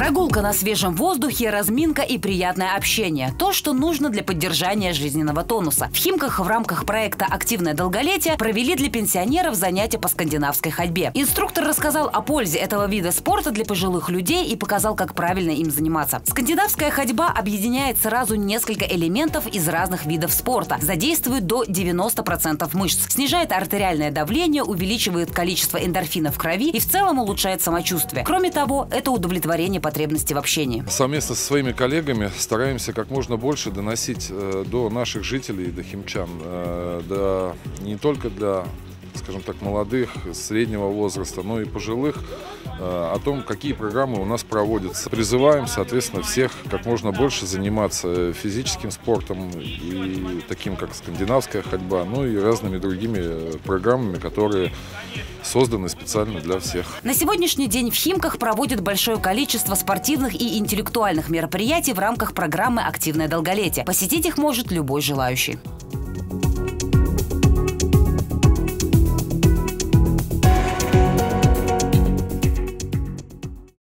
Прогулка на свежем воздухе, разминка и приятное общение. То, что нужно для поддержания жизненного тонуса. В Химках в рамках проекта «Активное долголетие» провели для пенсионеров занятия по скандинавской ходьбе. Инструктор рассказал о пользе этого вида спорта для пожилых людей и показал, как правильно им заниматься. Скандинавская ходьба объединяет сразу несколько элементов из разных видов спорта. Задействует до 90% мышц. Снижает артериальное давление, увеличивает количество эндорфинов в крови и в целом улучшает самочувствие. Кроме того, это удовлетворение потребности в общении. Совместно со своими коллегами стараемся как можно больше доносить э, до наших жителей, до химчан, э, до, не только для скажем так, молодых, среднего возраста, но и пожилых, о том, какие программы у нас проводятся. Призываем, соответственно, всех как можно больше заниматься физическим спортом и таким, как скандинавская ходьба, ну и разными другими программами, которые созданы специально для всех. На сегодняшний день в Химках проводят большое количество спортивных и интеллектуальных мероприятий в рамках программы «Активное долголетие». Посетить их может любой желающий.